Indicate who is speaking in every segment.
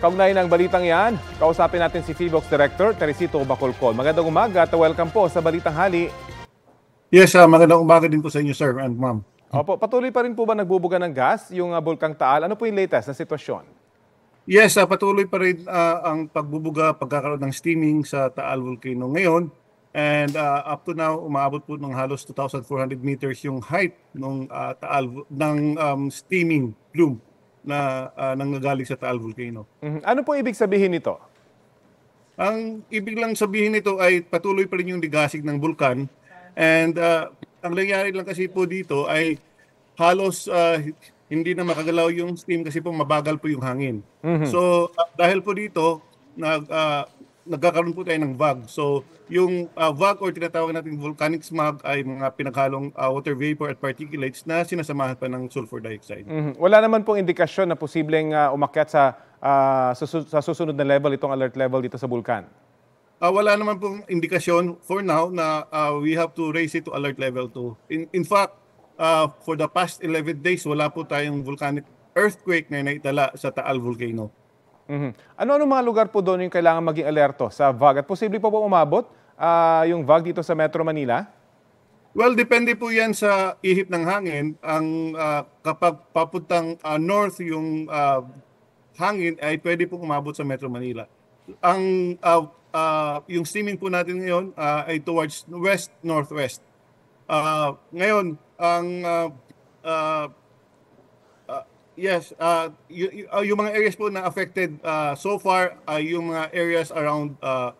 Speaker 1: Kaugnay ng balitang yan, kausapin natin si Fivox Director Teresito Bacolcol. Magandang umaga at welcome po sa Balitang Hali.
Speaker 2: Yes, uh, magandang umaga din po sa inyo, sir and ma'am.
Speaker 1: Opo, patuloy pa rin po ba nagbubuga ng gas yung uh, Bulkang Taal? Ano po yung latest na sitwasyon?
Speaker 2: Yes, uh, patuloy pa rin uh, ang pagbubuga, pagkakaroon ng steaming sa Taal Volcano ngayon. And uh, up to now, umaabot po ng halos 2,400 meters yung height ng uh, Taal ng um, steaming plume na uh, nanggagaling sa Taal Volcano.
Speaker 1: Mhm. Ano po ibig sabihin nito?
Speaker 2: Ang ibig lang sabihin nito ay patuloy pa rin yung digasig ng bulkan. And uh, ang nangyari lang kasi po dito ay halos uh, hindi na makagalaw yung steam kasi po mabagal po yung hangin. So uh, dahil po dito, nag, uh, nagkakaroon po tayo ng VAG. So yung uh, VAG or tinatawag natin volcanic smog ay mga pinaghalong uh, water vapor at particulates na sinasamahan pa ng sulfur dioxide.
Speaker 1: Mhm. Wala naman pong indikasyon na posibleng uh, umakyat sa, uh, susu- sa susunod na level itong alert level dito sa bulkan.
Speaker 2: Ah, wala naman pong indikasyon for now na ah, we have to raise it to alert level 2. In, in fact, ah, for the past 11 days, wala po tayong volcanic earthquake na naitala sa Taal Volcano.
Speaker 1: Mhm. Ano-ano mga lugar po doon yung kailangan maging alerto sa VAG? At posible po po umabot ah, yung VAG dito sa Metro Manila?
Speaker 2: Well, depende po yan sa ihip ng hangin. Ang ah, kapag papuntang ah, north yung ah, hangin ay pwede po umabot sa Metro Manila. Ang ah, ah, yung steaming po natin ngayon ah, ay towards west northwest. Ah, ngayon, ang ah, ah, yes, ah, y- y- ah, yung mga areas po na affected ah, so far ay yung mga areas around ah,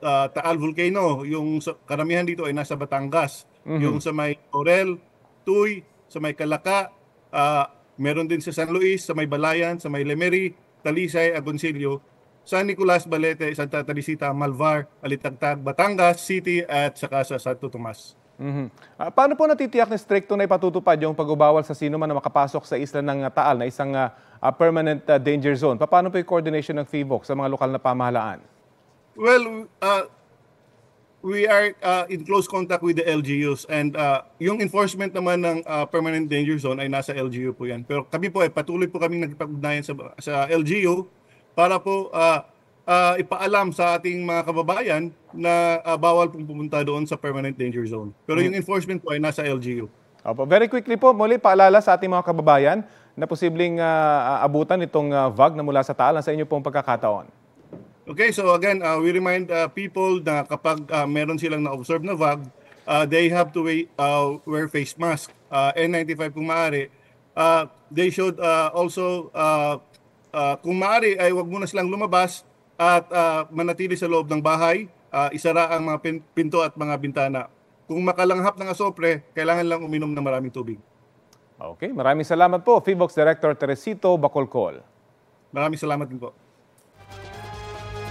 Speaker 2: ah, Taal Volcano. Yung sa- karamihan dito ay nasa Batangas. Yung sa may Orel, Tuy, sa may Kalaka, ah, meron din sa San Luis, sa may Balayan, sa may Lemery, Talisay, Agoncillo, San Nicolas, Balete, Santa Teresita, Malvar, Alitagtag, Batangas City at saka sa Santo Tomas.
Speaker 1: Mhm. Ah, paano po natitiyak na stricto na ipatutupad yung pagbabawal sa sino man na makapasok sa isla ng ah, Taal na isang ah, permanent ah, danger zone? Paano po yung coordination ng FIVOC sa mga lokal na pamahalaan?
Speaker 2: Well, uh, we are uh, in close contact with the LGUs and uh, yung enforcement naman ng uh, permanent danger zone ay nasa LGU po yan. Pero kami po ay patuloy po kaming nagpag-ugnayan sa, sa LGU para po uh, uh, ipaalam sa ating mga kababayan na uh, bawal pong pumunta doon sa permanent danger zone. Pero yung enforcement po ay nasa LGU.
Speaker 1: Opo. Very quickly po, muli paalala sa ating mga kababayan na posibleng ah, abutan itong ah, VAG na mula sa Taal sa inyo pong pagkakataon.
Speaker 2: Okay, so again, uh, we remind uh, people na kapag uh, meron silang na-observe na VAG, uh, they have to wear, uh, wear face mask, uh, N95 kung maaari. Uh, they should uh, also, uh, uh, kung maaari, ay wag muna silang lumabas at uh, manatili sa loob ng bahay, uh, isara ang mga pin- pinto at mga bintana. Kung makalanghap ng asopre, kailangan lang uminom ng maraming tubig.
Speaker 1: Okay, maraming salamat po, FIVOX Director Teresito Bacolcol.
Speaker 2: Maraming salamat din po.